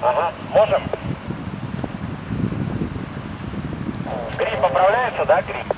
Ага, можем? Гриль поправляется, да, гриль?